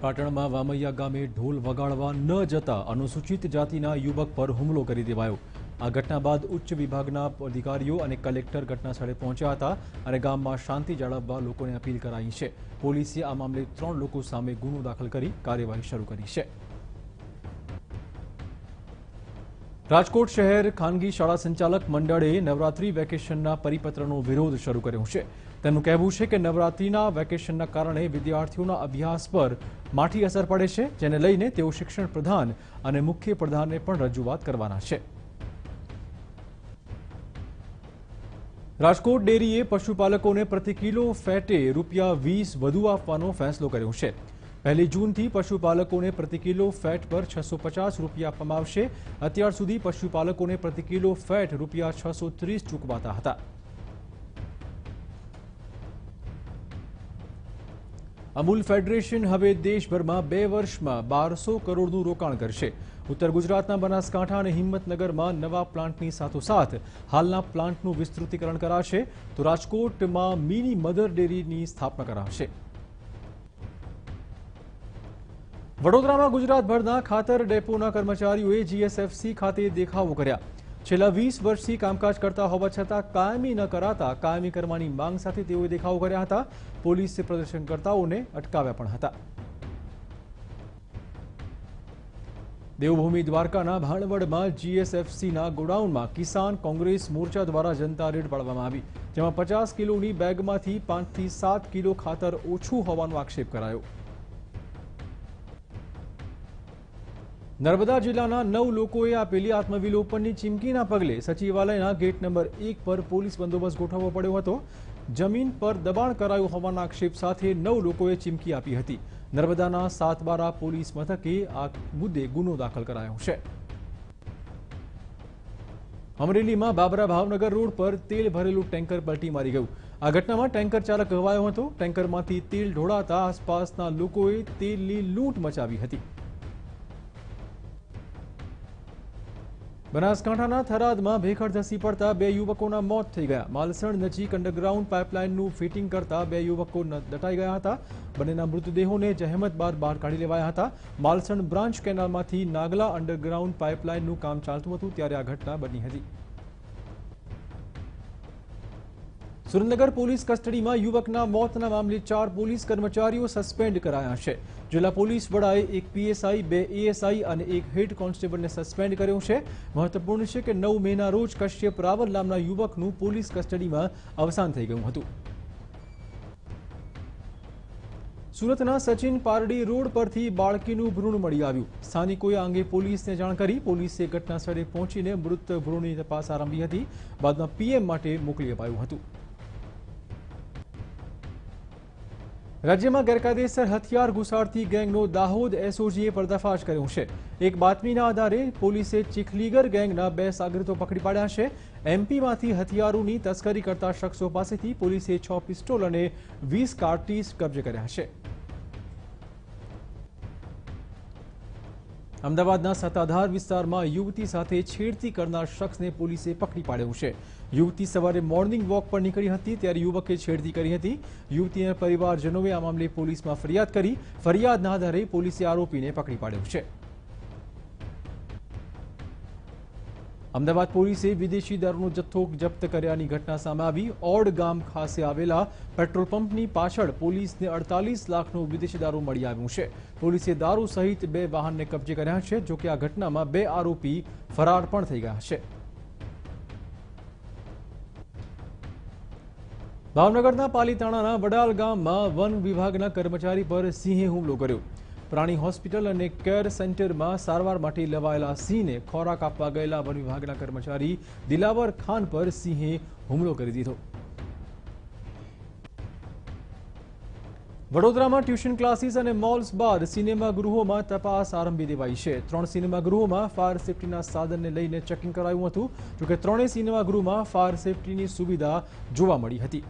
પાટણમાં વામૈયા ગામે ઢોલ વગાડવા ન જતા અનુસૂચિત જાતિના યુવક પર હુમલો કરી દેવાયો આ ઘટના બાદ ઉચ્ચ વિભાગના અધિકારીઓ અને કલેક્ટર ઘટના સ્થળે પહોંચ્યા હતા અને ગામમાં શાંતિ જાળવવા લોકોને અપીલ કરાઈ છે પોલીસે આ મામલે ત્રણ લોકો સામે ગુનો દાખલ કરી કાર્યવાહી શરૂ કરી છે રાજકોટ શહેર ખાનગી શાળા સંચાલક મંડળે નવરાત્રી વેકેશનના પરિપત્રનો વિરોધ શરૂ કર્યો છે તેમનું કહેવું છે કે નવરાત્રીના વેકેશનના કારણે વિદ્યાર્થીઓના અભ્યાસ પર માઠી અસર પડે છે જેને લઈને તેઓ શિક્ષણ પ્રધાન અને મુખ્ય પ્રધાનને પણ રજૂઆત કરવાના છે રાજકોટ ડેરીએ પશુપાલકોને પ્રતિ કિલો ફેટે રૂપિયા વીસ વધુ આપવાનો ફેસલો કર્યો છે પહેલી જૂનથી પશુપાલકોને પ્રતિ કિલો ફેટ પર છસો પચાસ રૂપિયા આપવામાં આવશે અત્યાર સુધી પશુપાલકોને પ્રતિ કિલો ફેટ રૂપિયા છસો ત્રીસ ચૂકવાતા હતા અમૂલ ફેડરેશન હવે દેશભરમાં બે વર્ષમાં બારસો કરોડનું રોકાણ કરશે ઉત્તર ગુજરાતના બનાસકાંઠા અને હિંમતનગરમાં નવા પ્લાન્ટની સાથોસાથ હાલના પ્લાન્ટનું વિસ્તૃતિકરણ કરાશે તો રાજકોટમાં મિની મધર ડેરીની સ્થાપના કરાશે વડોદરામાં ગુજરાતભરના ખાતર ડેપોના કર્મચારીઓએ જીએસએફસી ખાતે દેખાવો કર્યા છેલ્લા વીસ વર્ષથી કામકાજ કરતા હોવા છતાં કાયમી ન કરાતા કાયમી કરવાની માંગ સાથે તેઓએ દેખાવો કર્યા હતા પોલીસે પ્રદર્શનકર્તાઓને અટકાવ્યા પણ હતા દેવભૂમિ દ્વારકાના ભાણવડમાં જીએસએફસીના ગોડાઉનમાં કિસાન કોંગ્રેસ મોરચા દ્વારા જનતા રેડ પાડવામાં આવી જેમાં પચાસ કિલોની બેગમાંથી પાંચથી સાત કિલો ખાતર ઓછું હોવાનો આક્ષેપ કરાયો નર્મદા જિલ્લાના નવ લોકોએ આપેલી આત્મવિલોપનની ચીમકીના પગલે સચિવાલયના ગેટ નંબર એક પર પોલીસ બંદોબસ્ત ગોઠવવો પડ્યો હતો જમીન પર દબાણ કરાયું હોવાના આક્ષેપ સાથે નવ લોકોએ ચીમકી આપી હતી નર્મદાના સાતબારા પોલીસ મથકે આ મુદ્દે ગુનો દાખલ કરાયો છે અમરેલીમાં બાબરા ભાવનગર રોડ પર તેલ ભરેલું ટેન્કર પલટી મારી ગયું આ ઘટનામાં ટેન્કર ચાલક ઘવાયો હતો ટેન્કરમાંથી તેલ ઢોળાતા આસપાસના લોકોએ તેલની લૂંટ મચાવી હતી બનાસકાંઠાના થરાદમાં ભેખડ ધસી પડતા બે યુવકોના મોત થઈ ગયા માલસણ નજીક અંડરગ્રાઉન્ડ પાઇપલાઇનનું ફિટિંગ કરતા બે યુવકો દટાઈ ગયા હતા બંનેના મૃતદેહોને જહેમત બાદ બહાર કાઢી લેવાયા હતા માલસણ બ્રાન્ચ કેનાલમાંથી નાગલા અંડરગ્રાઉન્ડ પાઇપલાઇનનું કામ ચાલતું હતું ત્યારે આ ઘટના બની હતી સુરેન્દ્રનગર પોલીસ કસ્ટડીમાં યુવકના મોતના મામલે ચાર પોલીસ કર્મચારીઓ સસ્પેન્ડ કરાયા છે જિલ્લા પોલીસ વડાએ એક પીએસઆઈ બે એએસઆઈ અને એક હેડ કોન્સ્ટેબલને સસ્પેન્ડ કર્યો છે મહત્વપૂર્ણ છે કે નવ મેના રોજ કશ્યપ રાવલ નામના યુવકનું પોલીસ કસ્ટડીમાં અવસાન થઈ ગયું હતું સુરતના સચિન પારડી રોડ પરથી બાળકીનું ભ્રૂણ મળી આવ્યું સ્થાનિકોએ આ અંગે પોલીસને જાણ કરી પોલીસે ઘટના સ્થળે પહોંચીને મૃત ભ્રૂણની તપાસ આરંભી હતી બાદમાં પીએમ માટે મોકલી અપાયું હતું રાજ્યમાં ગેરકાયદેસર હથિયાર ઘુસાડતી ગેંગનો દાહોદ એસઓજીએ પર્દાફાશ કર્યો છે એક બાતમીના આધારે પોલીસે ચીખલીગર ગેંગના બે સાગરીતો પકડી પાડ્યા છે એમપીમાંથી હથિયારોની તસ્કરી કરતા શખ્સો પાસેથી પોલીસે છ પિસ્ટોલ અને વીસ કાર્ટીસ કબજે કર્યા છે અમદાવાદના સત્તાધાર વિસ્તારમાં યુવતી સાથે છેડતી કરનાર શખ્સને પોલીસે પકડી પાડ્યો છે યુવતી સવારે મોર્નિંગ વોક પર નીકળી હતી ત્યારે યુવકે છેડતી કરી હતી યુવતીના પરિવારજનોએ આ મામલે પોલીસમાં ફરિયાદ કરી ફરિયાદના આધારે પોલીસે આરોપીને પકડી પાડ્યો છે અમદાવાદ પોલીસે વિદેશી દારૂનો જથ્થો જપ્ત કર્યાની ઘટના સામે આવી ઓડ ગામ ખાસે આવેલા પેટ્રોલ પંપની પાછળ પોલીસને અડતાલીસ લાખનું વિદેશી દારૂ મળી આવ્યું છે પોલીસે દારૂ સહિત બે વાહનને કબજે કર્યા છે જોકે આ ઘટનામાં બે આરોપી ફરાર પણ થઈ ગયા છે ભાવનગરના પાલીતાણાના વડાલ ગામમાં વન વિભાગના કર્મચારી પર સિંહે હુમલો કર્યો પ્રાણી હોસ્પિટલ અને કેર સેન્ટરમાં સારવાર માટે લવાયેલા સિંહને ખોરાક આપવા ગયેલા વન વિભાગના કર્મચારી દિલાવર ખાન પર સિંહે હુમલો કરી દીધો વડોદરામાં ટ્યુશન ક્લાસીસ અને મોલ્સ બાદ સિનેમા ગૃહોમાં તપાસ આરંભી દેવાઈ છે ત્રણ સિનેમા ગૃહોમાં ફાયર સેફટીના સાધનને લઈને ચેકિંગ કરાયું હતું જોકે ત્રણેય સિનેમા ગૃહમાં ફાયર સેફટીની સુવિધા જોવા મળી હતી